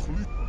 хуй.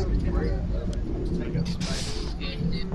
I've seen you do